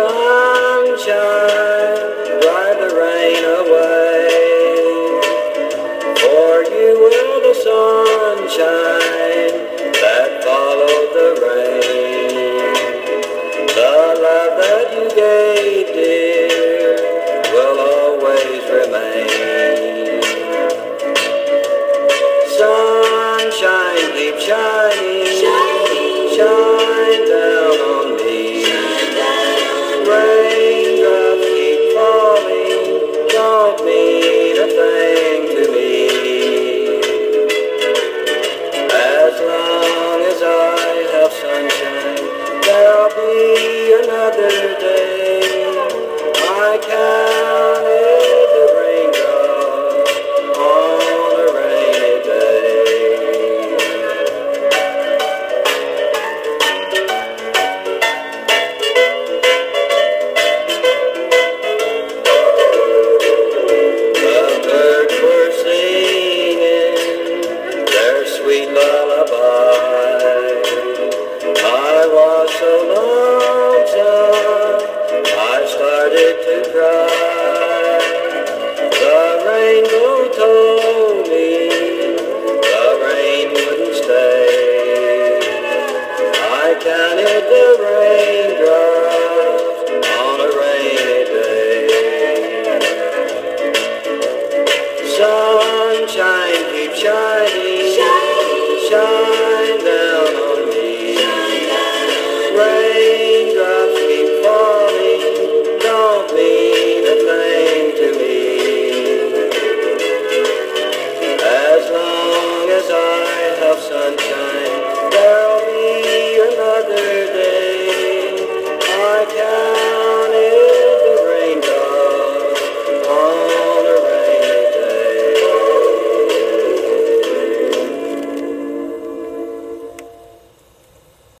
sunshine, ride the rain away. For you will the sunshine that followed the rain. The love that you gave, dear, will always remain. Sunshine, keep shining. another day. I counted the raindrops on a rainy day. The birds were singing their sweet love. Shining, shining, shine